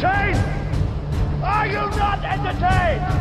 entertained? Are you not entertained?